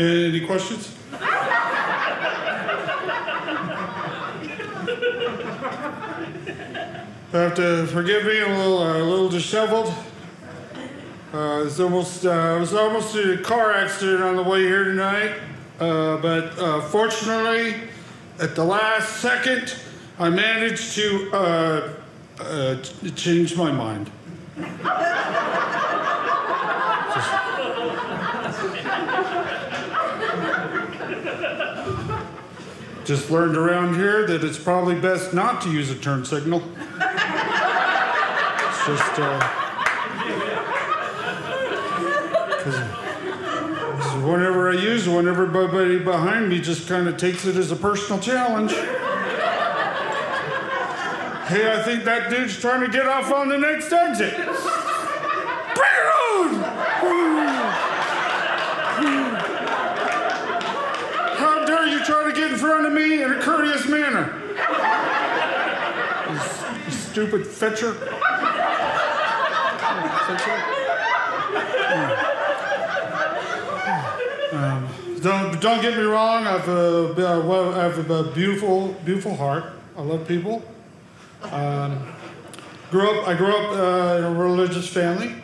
Any questions? I have to forgive me, I'm a little, uh, a little disheveled. Uh, it's almost, uh, I was almost in a car accident on the way here tonight, uh, but uh, fortunately, at the last second, I managed to uh, uh, change my mind. Just learned around here that it's probably best not to use a turn signal. It's just, uh, whenever I use one, everybody behind me just kind of takes it as a personal challenge. Hey, I think that dude's trying to get off on the next exit. Bring it on! How dare you try to get in front of me in a courteous manner? You stupid fetcher. Um, don't don't get me wrong. I've a, uh, I have a beautiful beautiful heart. I love people. Um, grew up. I grew up uh, in a religious family.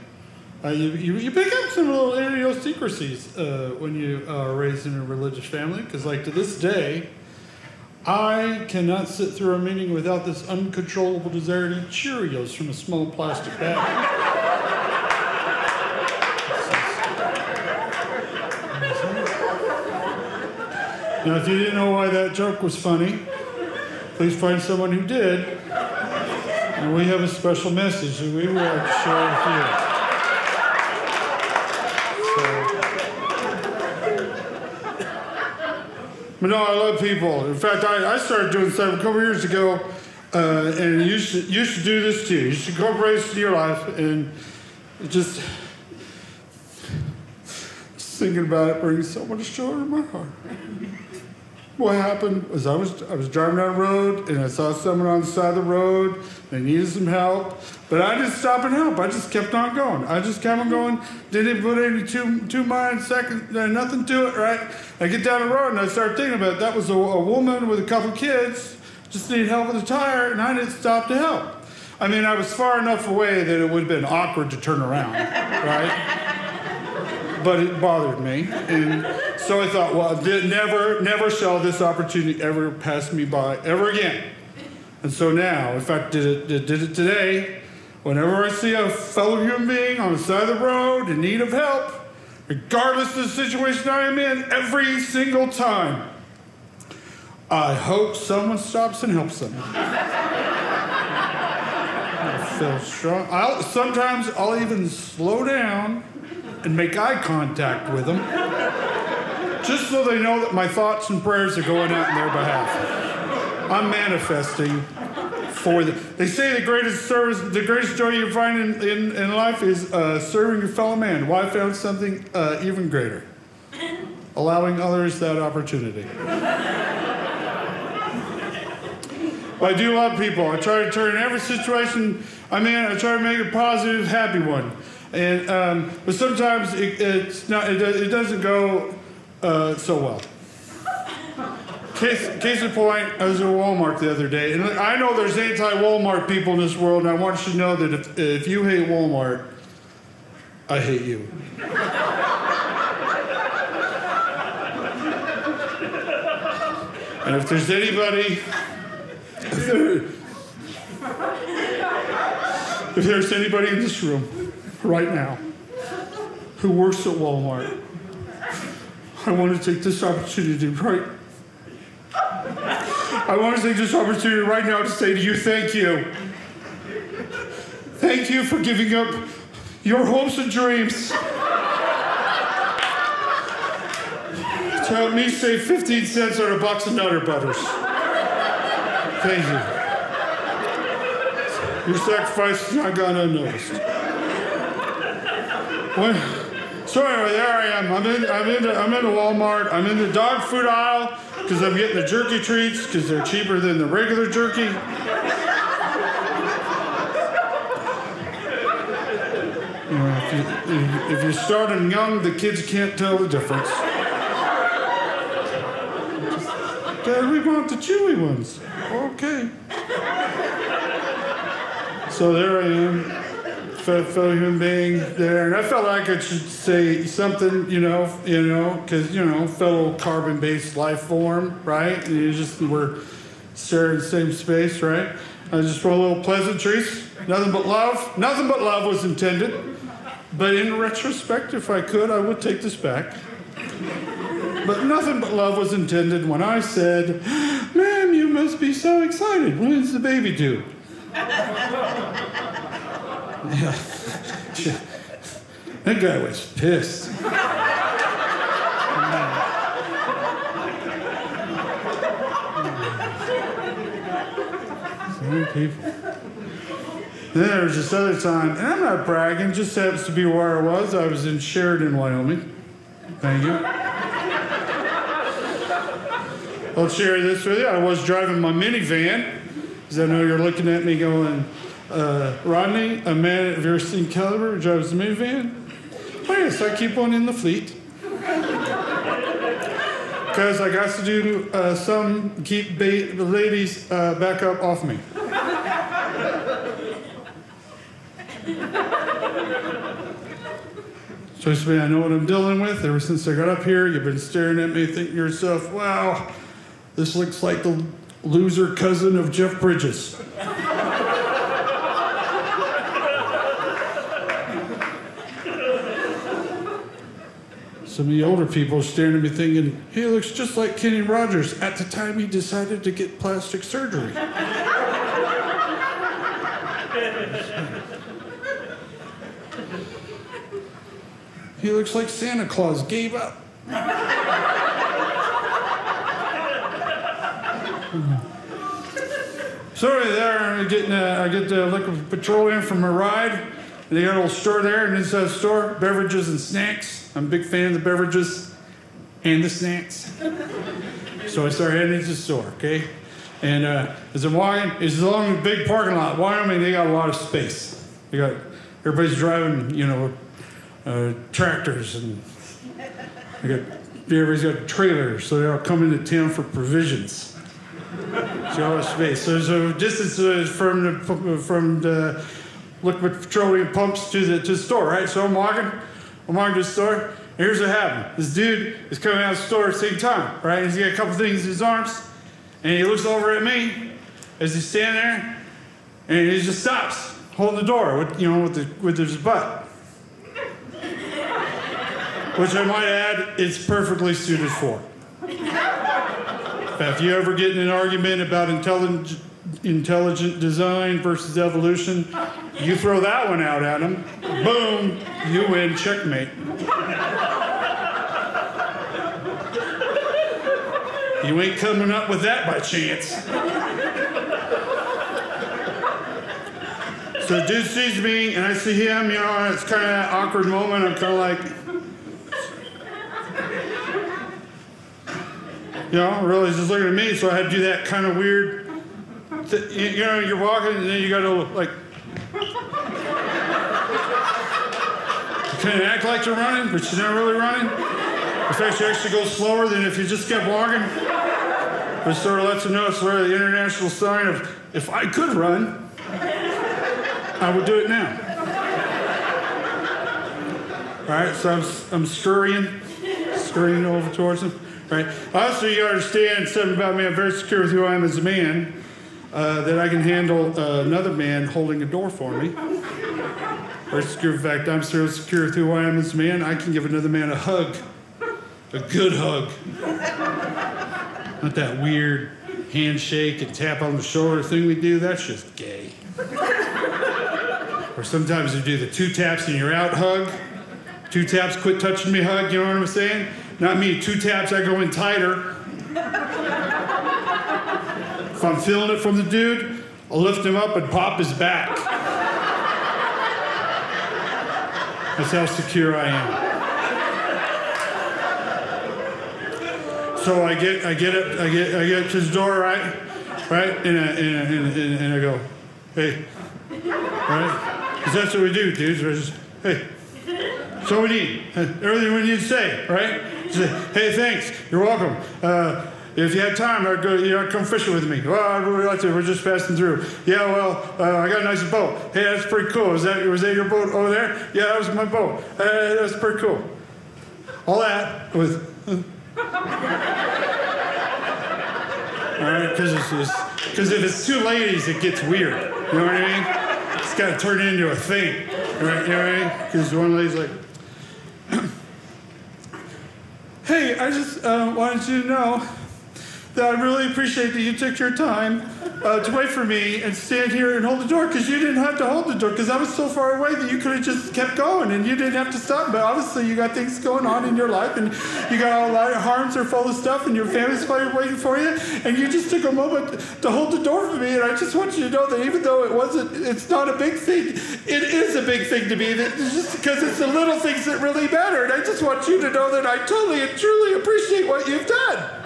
Uh, you, you, you pick up some little idiosyncrasies uh, when you are raised in a religious family, because, like, to this day, I cannot sit through a meeting without this uncontrollable desire to eat Cheerios from a small plastic bag. now, if you didn't know why that joke was funny, please find someone who did, and we have a special message that we would like to share with you. But no, I love people. In fact, I, I started doing stuff a couple years ago, uh, and you should you should do this too. You should incorporate this into your life, and just just thinking about it brings so much joy to my heart. What happened was I was I was driving down the road and I saw someone on the side of the road. They needed some help, but I didn't stop and help. I just kept on going. I just kept on going. Didn't put any two two mind second uh, nothing to it. Right? I get down the road and I start thinking about it. that was a, a woman with a couple kids just needed help with a tire, and I didn't stop to help. I mean, I was far enough away that it would have been awkward to turn around, right? But it bothered me. And so I thought, well, never, never shall this opportunity ever pass me by ever again. And so now, in fact, did it, did, it today. Whenever I see a fellow human being on the side of the road in need of help, regardless of the situation I am in, every single time, I hope someone stops and helps them. I feel strong. I'll, sometimes I'll even slow down and make eye contact with them, just so they know that my thoughts and prayers are going out in their behalf. I'm manifesting for them. They say the greatest service, the greatest joy you find in, in, in life is uh, serving your fellow man. Well, I found something uh, even greater allowing others that opportunity. I do love people. I try to turn every situation I'm in, I try to make a positive, happy one. And um, but sometimes it, it's not. It, it doesn't go uh, so well. Case, case in point, I was at Walmart the other day, and I know there's anti-Walmart people in this world, and I want you to know that if, if you hate Walmart, I hate you. and if there's anybody, if, there, if there's anybody in this room right now who works at Walmart, I want to take this opportunity right I want to take this opportunity right now to say to you, thank you. Thank you for giving up your hopes and dreams to help me save 15 cents on a box of Nutter Butters. Thank you. Your sacrifice has not gone unnoticed. Well, so anyway, there I am. I'm in. I'm in. The, I'm in the Walmart. I'm in the dog food aisle because I'm getting the jerky treats because they're cheaper than the regular jerky. You know, if, you, if you start them young, the kids can't tell the difference. Dad, we want the chewy ones. Okay. So there I am, fellow, fellow human being there, and I felt like I should say something, you know, you know, because you know, fellow carbon-based life form, right? And you just we're sharing the same space, right? I just wrote a little pleasantries, nothing but love, nothing but love was intended. But in retrospect, if I could, I would take this back. But nothing but love was intended when I said, Ma'am, you must be so excited. When is the baby due? That guy was pissed. Some people. Then there was this other time, and I'm not bragging, just happens to be where I was. I was in Sheridan, Wyoming. Thank you. I'll share this with you. I was driving my minivan, because I know you're looking at me going, uh, Rodney, a man of your seen caliber drives a minivan? Oh, yes, I keep one in the fleet. Because I got to do uh, some keep ba- the ladies uh, back up off me. So me, I know what I'm dealing with. Ever since I got up here, you've been staring at me thinking to yourself, wow, this looks like the loser cousin of Jeff Bridges. Some of the older people staring at me thinking, he looks just like Kenny Rogers at the time he decided to get plastic surgery. he looks like Santa Claus gave up. Sorry there, I'm getting, uh, I get the liquid petroleum from my ride. They got a little store there, and inside the store, beverages and snacks. I'm a big fan of the beverages and the snacks. so I start heading into the store, okay? And uh, as I'm walking, it's along the big parking lot. Wyoming, they got a lot of space. They got everybody's driving, you know, uh, tractors, and they got everybody's got trailers, so they're all coming to town for provisions. So all space. So there's a distance uh, from the from the liquid petroleum pumps to the to the store, right? So I'm walking, I'm walking to the store. Here's what happened. This dude is coming out of the store at the same time, right? He's got a couple things in his arms, and he looks over at me as he's standing there, and he just stops, holding the door with you know with the with his butt. Which I might add, it's perfectly suited for. If you ever get in an argument about intelligent, intelligent design versus evolution, you throw that one out at him, boom, you win, checkmate. You ain't coming up with that by chance. So dude sees me and I see him, you know, it's kind of that awkward moment. I'm kind of like, You know, really, he's just looking at me, so I had to do that kind of weird. Th- you know, you're walking, and then you got to like. You kind of act like you're running, but you're not really running. In fact, you actually go slower than if you just kept walking. But sort of lets you know it's of the international sign of if I could run, I would do it now. All right, so I'm, I'm scurrying, scurrying over towards him. Right? Also, you understand something about me. I'm very secure with who I am as a man. Uh, that I can handle uh, another man holding a door for me. Very secure. Fact, I'm so secure with who I am as a man. I can give another man a hug, a good hug, not that weird handshake and tap on the shoulder thing we do, that's just gay. or sometimes we do the two taps and you're out hug. Two taps, quit touching me hug, you know what I'm saying? Not me, two taps, I go in tighter. I'm feeling it from the dude, I'll lift him up and pop his back. That's how secure I am. So I get, I get up, I get, I get to his door, right, right, and I, and, I, and, I, and I go, hey, right, because that's what we do, dudes. We're just, hey, so we need everything we need to say, right? Say, hey, thanks, you're welcome. Uh, if you had time, I'd go, you know, come fishing with me. Well, I'd really like to. We're just passing through. Yeah, well, uh, I got a nice boat. Hey, that's pretty cool. Is that was that your boat over there? Yeah, that was my boat. Uh, that's pretty cool. All that with. Uh, all right, because because if it's two ladies, it gets weird. You know what I mean? It's got to turn into a thing. Right? You know what I mean? Because one lady's like. Hey, I just uh, wanted you to know that I really appreciate that you took your time uh, to wait for me and stand here and hold the door because you didn't have to hold the door because I was so far away that you could have just kept going and you didn't have to stop. But obviously, you got things going on in your life and you got all of arms are full of stuff and your family's probably waiting for you. And you just took a moment to hold the door for me. And I just want you to know that even though it wasn't, it's not a big thing, it is a big thing to me. Just because it's the little things that really matter. And I just want you to know that I totally and truly appreciate what you've done.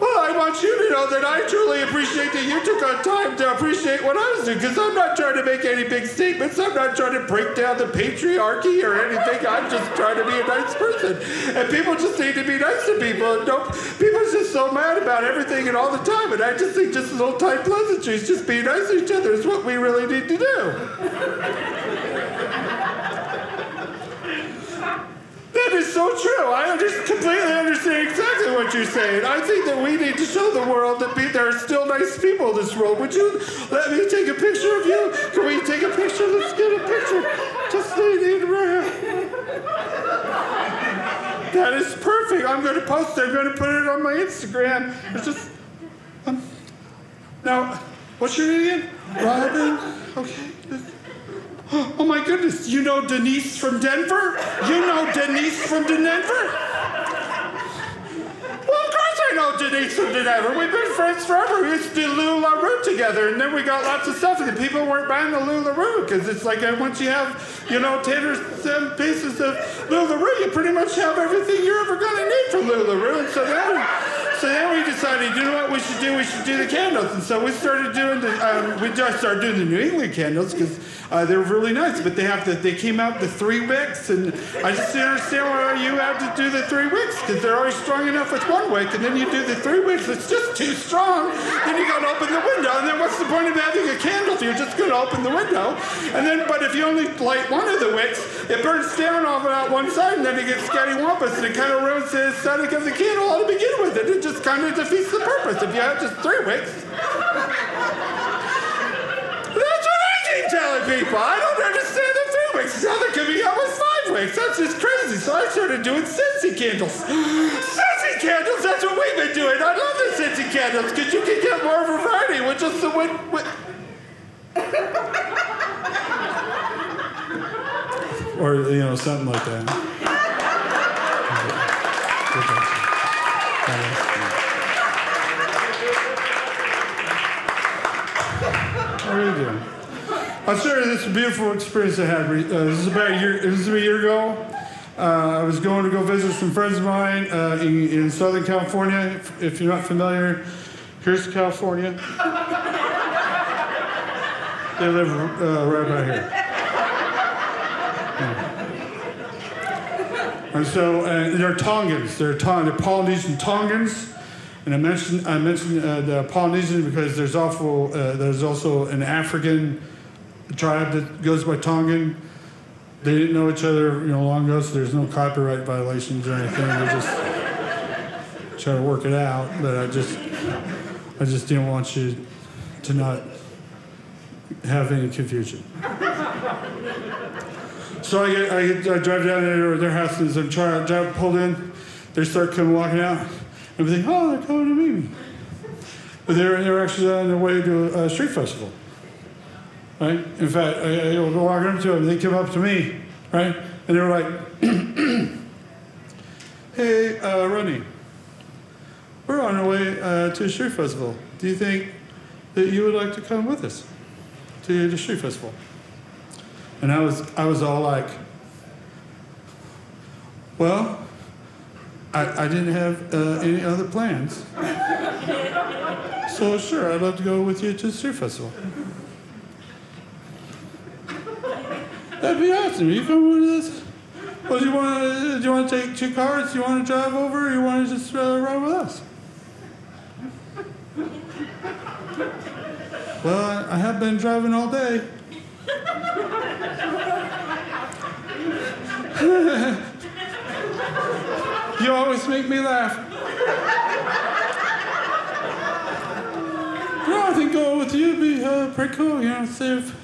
Well, I want you to know that I truly appreciate that you took on time to appreciate what I was doing, because I'm not trying to make any big statements. I'm not trying to break down the patriarchy or anything. I'm just trying to be a nice person. And people just need to be nice to people. And don't, people are just so mad about everything and all the time. And I just think just little tight pleasantries, just being nice to each other is what we really need to do. That is so true. I just completely understand exactly what you're saying. I think that we need to show the world that there are still nice people in this world. Would you let me take a picture of you? Can we take a picture? Let's get a picture. Just right That is perfect. I'm going to post it. I'm going to put it on my Instagram. It's just. Um, now, what's your name again? Robin? Okay. Oh my goodness, you know Denise from Denver? You know Denise from Denver? Well, of course I know Denise from Denver. We've been friends forever. We used to do LuLaRoe together, and then we got lots of stuff, and people weren't buying the LuLaRoe because it's like uh, once you have, you know, 10 or 7 pieces of LuLaRoe, you pretty much have everything you're ever going to need from LuLaRoe. And so then, so then we decided, you know what we should do? We should do the candles. And so we started doing the, um, we just started doing the New England candles because uh, they were really nice, but they have the, they came out the three wicks, and I just didn't understand why you have to do the three wicks because they're already strong enough with one wick, and then you do the three wicks, it's just too strong. Then you gotta open the window, and then what's the point of having a candle you're just gonna open the window? And then, but if you only light one of the wicks, it burns down off out one side, and then it gets scatty wampus, and it kind of ruins the aesthetic of the candle to begin with. It, it just kind of defeats the purpose if you have just three wicks That's what I keep telling people. I don't understand the three wicks. Now they're coming out with five wicks. That's just crazy. So I started doing Scentsy candles. Scentsy candles, that's what we've been doing. I love the Scentsy candles because you can get more variety with just the wind. Or, you know, something like that. I'll share this beautiful experience I had. Uh, this is about a year. This is a year ago. Uh, I was going to go visit some friends of mine uh, in, in, Southern California. If, if, you're not familiar, here's California. they live uh, right about here. And so uh, they're Tongans. They're, Tong- they're Polynesian Tongans. And I mentioned I mentioned uh, the Polynesian because there's also there's also an African tribe that goes by Tongan. They didn't know each other, you know, long ago, so there's no copyright violations or anything. They just try to work it out. But I just, I just didn't want you to not have any confusion. So I, get, I, get, I drive down there to their house and I'm trying, drive, pulled in they start coming walking out. And we think, oh, they're coming to meet me. But they're, they're actually on their way to a street festival. Right? In fact, I, I go walking up to them, they came up to me, right? And they were like, hey, uh, Rodney, we're on our way uh, to a street festival. Do you think that you would like to come with us to the street festival? And I was, I was all like, well, I, I didn't have uh, any other plans. So sure, I'd love to go with you to the street festival. Be awesome. You come with us? Well, do you want to? Do you want to take two cars? Do you want to drive over? Or you want to just uh, ride with us? Well, I have been driving all day. you always make me laugh. No, I think going with you would be uh, pretty cool. You know, save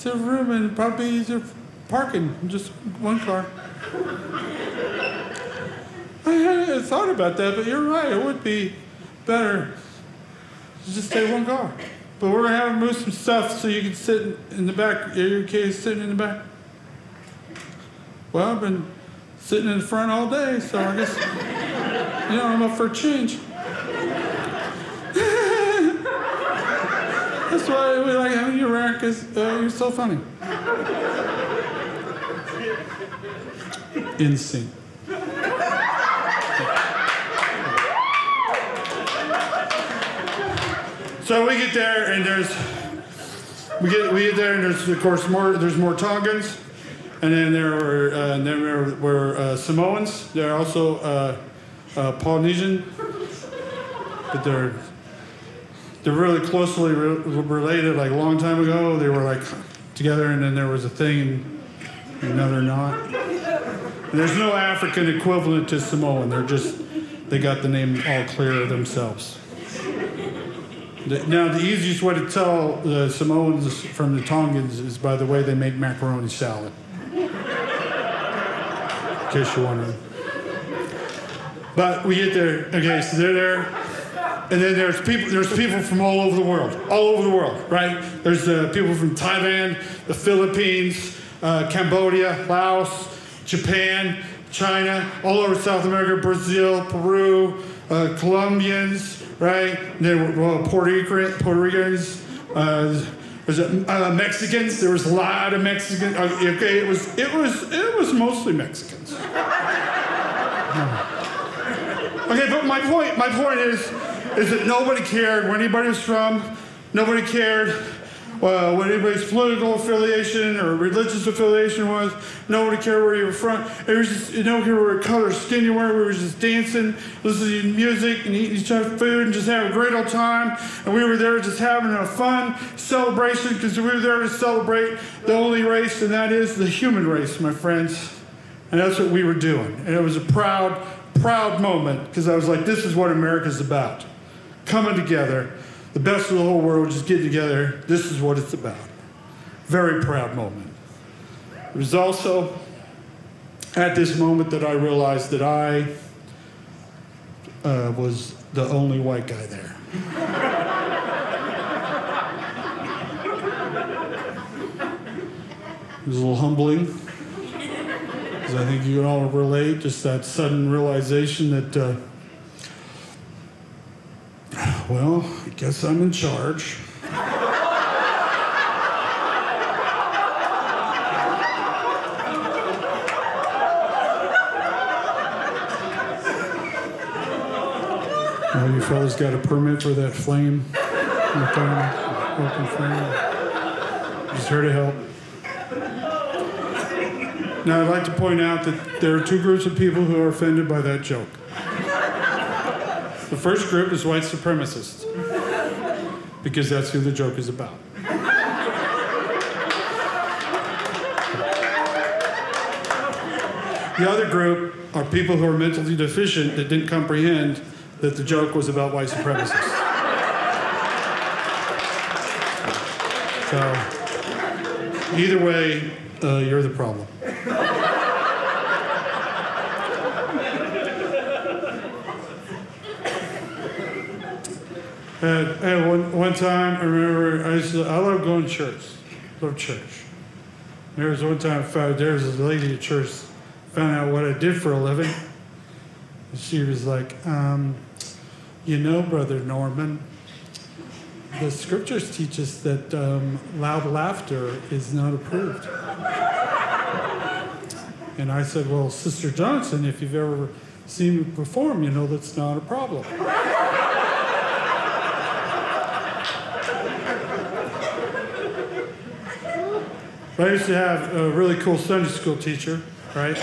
save room and probably easier parking. Just one car. I hadn't thought about that, but you're right. It would be better to just take one car. But we're gonna have to move some stuff so you can sit in the back. Are you okay sitting in the back? Well, I've been sitting in the front all day, so I guess you know I'm up for a change. That's why we like having you around because uh, you're so funny. In sync. So we get there and there's we get we get there and there's of course more there's more Tongans, and then there were uh, and then there were uh, Samoans. They're also uh, uh, Polynesian, but they're they're really closely re- related. Like a long time ago, they were like together, and then there was a thing, and now they're not. And there's no African equivalent to Samoan. They're just they got the name all clear themselves. Now, the easiest way to tell the Samoans from the Tongans is by the way they make macaroni salad. In case you're wondering. But we get there. Okay, so they're there, and then there's people. There's people from all over the world. All over the world, right? There's uh, people from Thailand, the Philippines, uh, Cambodia, Laos, Japan, China, all over South America, Brazil, Peru, uh, Colombians, right? And then well, Puerto, Rican, Puerto Ricans. Uh, was it uh, Mexicans? There was a lot of Mexicans. Uh, okay, it was it was it was mostly Mexicans. okay, but my point my point is is that nobody cared where anybody was from. Nobody cared uh, what anybody's political affiliation or religious affiliation was. Nobody cared where you were from. It was just, nobody cared what color skin you were. We were just dancing, listening to music, and eating each other's food, and just having a great old time. And we were there just having a fun celebration because we were there to celebrate the only race, and that is the human race, my friends. And that's what we were doing. And it was a proud, proud moment because I was like, this is what America's about coming together the best of the whole world just getting together. This is what it's about. Very proud moment. It was also at this moment that I realized that I uh, was the only white guy there. it was a little humbling because I think you can all relate, just that sudden realization that. Uh, well, I guess I'm in charge. Oh, you fellas got a permit for that flame? Open flame? Just here to help. Now, I'd like to point out that there are two groups of people who are offended by that joke. The first group is white supremacists, because that's who the joke is about. The other group are people who are mentally deficient that didn't comprehend that the joke was about white supremacists. So, either way, uh, you're the problem. And, one, one time, I remember, I used to, I love going to church. Love church. There was one time found, there was a lady at church, found out what I did for a living. And she was like, um, you know, Brother Norman, the scriptures teach us that um, loud laughter is not approved. And I said, Well, Sister Johnson, if you've ever seen me perform, you know that's not a problem. I used to have a really cool Sunday school teacher, right?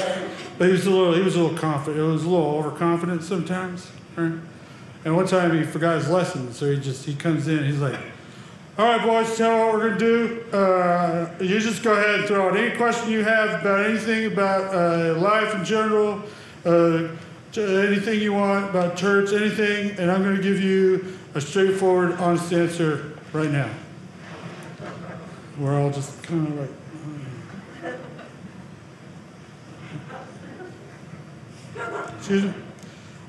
But he was a little, he was a little confident. It was a little overconfident sometimes, right? And one time he forgot his lesson, so he just he comes in. He's like, "All right, boys, tell me what we're gonna do. Uh, you just go ahead and throw out any question you have about anything about uh, life in general, uh, anything you want about church, anything, and I'm gonna give you a straightforward, honest answer right now." We're all just kind of like. Excuse me?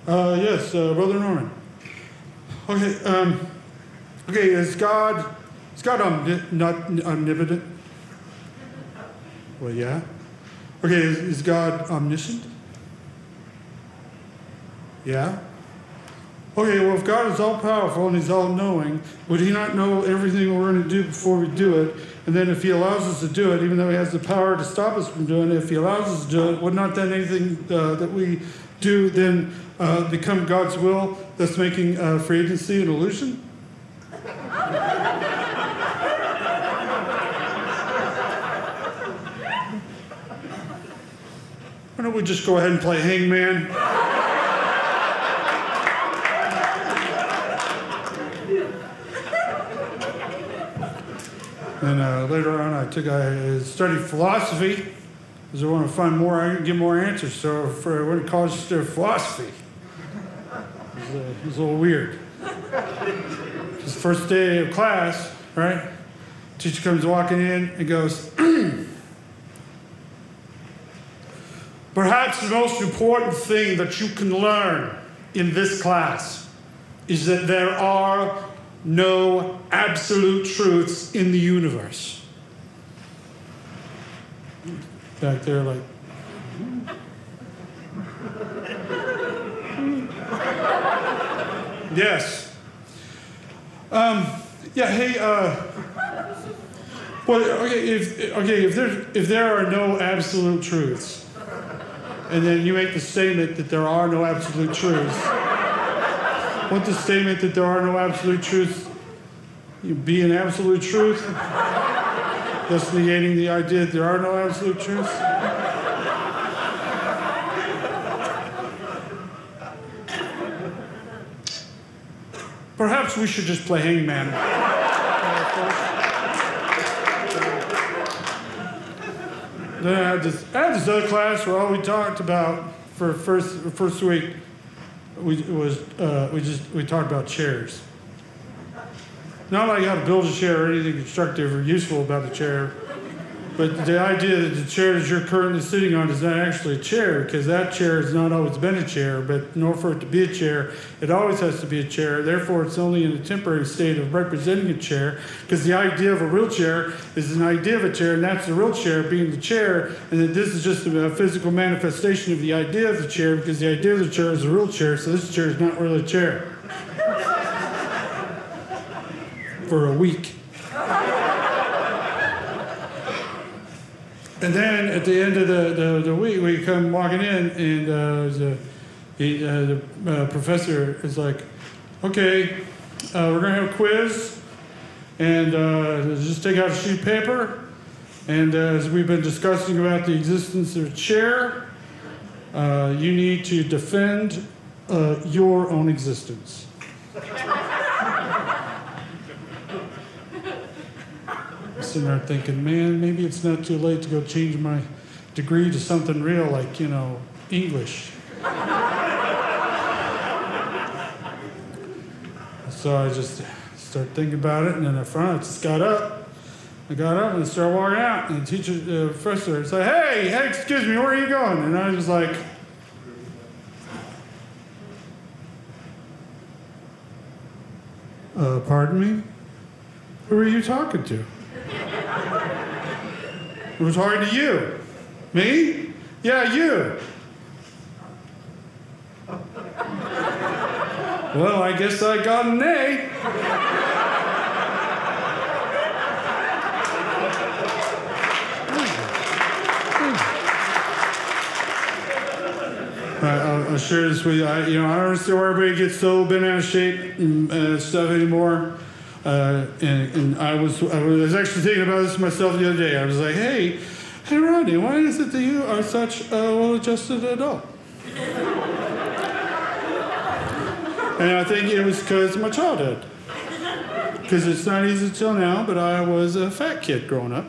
Uh, yes, uh, Brother Norman. Okay, um, okay, is God, is God omni- not omnipotent? Well, yeah. Okay, is, is God omniscient? Yeah. Okay, well, if God is all powerful and He's all knowing, would He not know everything we're going to do before we do it? And then if He allows us to do it, even though He has the power to stop us from doing it, if He allows us to do it, would not then anything uh, that we do then uh, become God's will, thus making uh, free agency an illusion? Why don't we just go ahead and play hangman? And uh, later on, I took I studied philosophy because I want to find more, I get more answers. So for, I went to college to philosophy. It was, uh, it a little weird. It's the first day of class, right? Teacher comes walking in and goes, Perhaps the most important thing that you can learn in this class is that there are no absolute truths in the universe. Back there, like, yes. Um, yeah, hey, uh, well, okay, if, okay, if there, if there are no absolute truths, and then you make the statement that there are no absolute truths, won't the statement that there are no absolute truths you be an absolute truth? Thus negating the idea that there are no absolute truths? Perhaps we should just play hangman. Then I had this, I had this other class where all we talked about for first first week we was uh, we just we talked about chairs. Not like how to build a chair or anything constructive or useful about the chair, but the idea that the chair that you're currently sitting on is not actually a chair because that chair has not always been a chair, but order for it to be a chair, it always has to be a chair. Therefore, it's only in a temporary state of representing a chair because the idea of a real chair is an idea of a chair, and that's the real chair being the chair, and that this is just a physical manifestation of the idea of the chair because the idea of the chair is a real chair, so this chair is not really a chair. For a week. And then at the end of the, the, the week, we come walking in, and uh, the, he, uh, the uh, professor is like, okay, uh, we're going to have a quiz, and uh, just take out a sheet of paper. And uh, as we've been discussing about the existence of a chair, you need to defend your own existence. Sitting there thinking, man, maybe it's not too late to go change my degree to something real like, you know, English. so I just started thinking about it, and then I finally just got up. I got up and started walking out, and the teacher, the professor said, hey, hey, excuse me, where are you going? And I was like, Uh, pardon me? Who are you talking to? Who's talking to you? Me? Yeah, you. Well, I guess I got an A. I, I'll share this with you. I, you know, I don't understand why everybody gets so bent out of shape and uh, stuff anymore. Uh, and, and I was I was actually thinking about this myself the other day. I was like, hey, hey, Rodney, why is it that you are such a well-adjusted adult? and I think it was because of my childhood. Because it's not easy till now, but I was a fat kid growing up.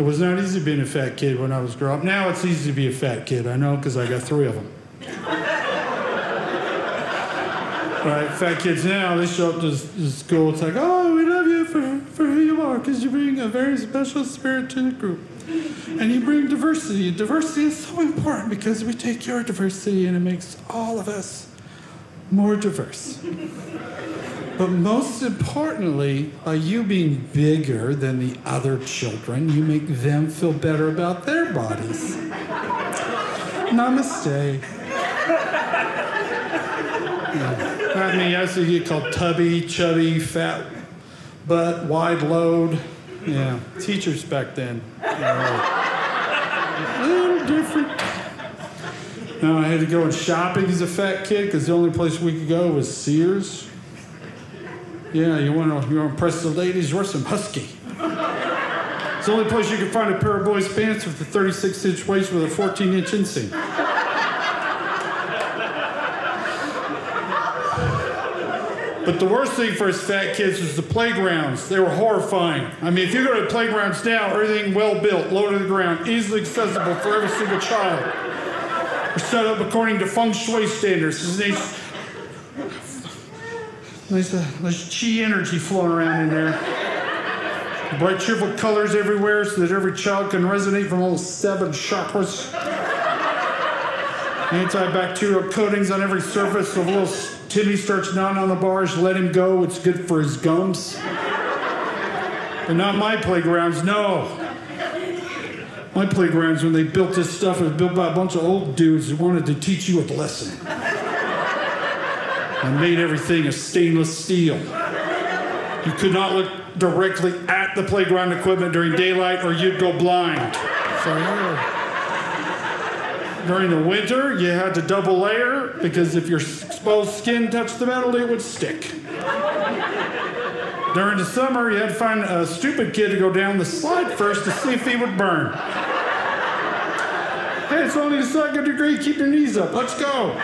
It was not easy being a fat kid when I was growing up. Now it's easy to be a fat kid, I know, because I got three of them. Right, fat kids now, they show up to, to school, it's like, oh, we love you for, for who you are, because you bring a very special spirit to the group. And you bring diversity. Diversity is so important because we take your diversity and it makes all of us more diverse. But most importantly, by you being bigger than the other children, you make them feel better about their bodies. Namaste. Not me, I used to get called tubby, chubby, fat butt, wide load. Yeah, teachers back then. Yeah. A little different. Now I had to go shopping as a fat kid because the only place we could go was Sears. Yeah, you want to you want to impress the ladies? Wear some husky. It's the only place you can find a pair of boys' pants with a 36 inch waist with a 14 inch inseam. But the worst thing for us fat kids was the playgrounds. They were horrifying. I mean, if you go to playgrounds now, everything well built, low to the ground, easily accessible for every single child. They're set up according to feng shui standards. There's uh, nice chi energy flowing around in there. Bright, cheerful colors everywhere so that every child can resonate from all seven chakras. Antibacterial coatings on every surface so if little Timmy starts gnawing on the bars, let him go. It's good for his gums. But not my playgrounds, no. My playgrounds, when they built this stuff, it was built by a bunch of old dudes who wanted to teach you a lesson. I made everything of stainless steel. You could not look directly at the playground equipment during daylight or you'd go blind. So, during the winter, you had to double layer because if your exposed skin touched the metal, it would stick. During the summer, you had to find a stupid kid to go down the slide first to see if he would burn. Hey, it's only the second degree. Keep your knees up. Let's go.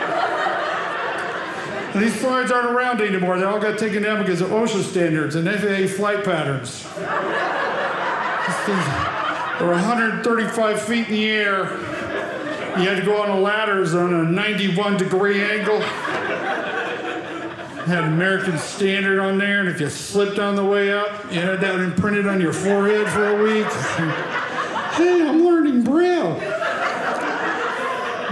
These slides aren't around anymore. They all got taken down because of OSHA standards and FAA flight patterns. They were 135 feet in the air. You had to go on the ladders on a 91 degree angle. Had American Standard on there, and if you slipped on the way up, you had that imprinted on your forehead for a week. hey, I'm learning Braille.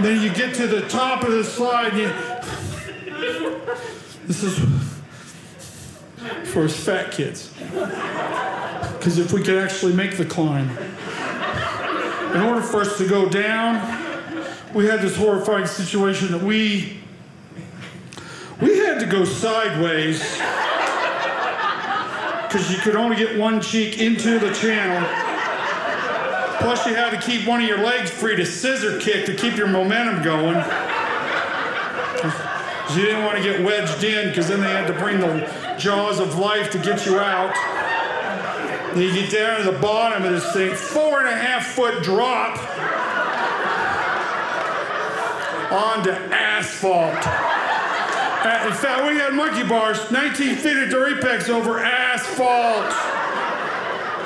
Then you get to the top of the slide, you, this is for us fat kids. Because if we could actually make the climb, in order for us to go down, we had this horrifying situation that we to go sideways because you could only get one cheek into the channel. Plus, you had to keep one of your legs free to scissor kick to keep your momentum going. You didn't want to get wedged in because then they had to bring the jaws of life to get you out. Then you get down to the bottom of this thing, four and a half foot drop onto asphalt. Uh, in fact, we had monkey bars 19 feet their apex over asphalt.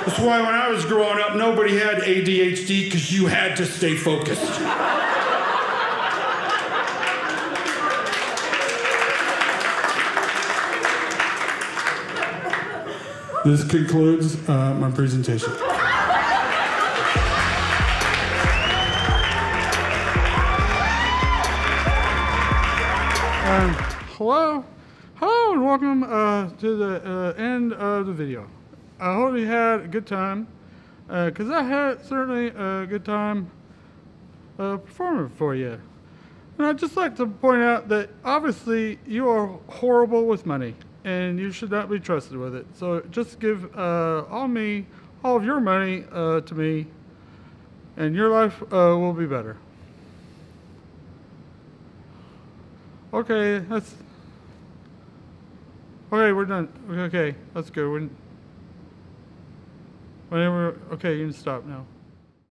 That's why when I was growing up, nobody had ADHD because you had to stay focused. This concludes uh, my presentation. Hello? Hello and welcome uh, to the uh, end of the video. I hope you had a good time, because I had certainly a good time uh, performing for you. And I'd just like to point out that obviously you are horrible with money, and you should not be trusted with it. So just give uh, all me, all of your money uh, to me, and your life uh, will be better. Okay, that's. Okay, we're done. Okay, that's good. We're, whenever, okay, you can stop now.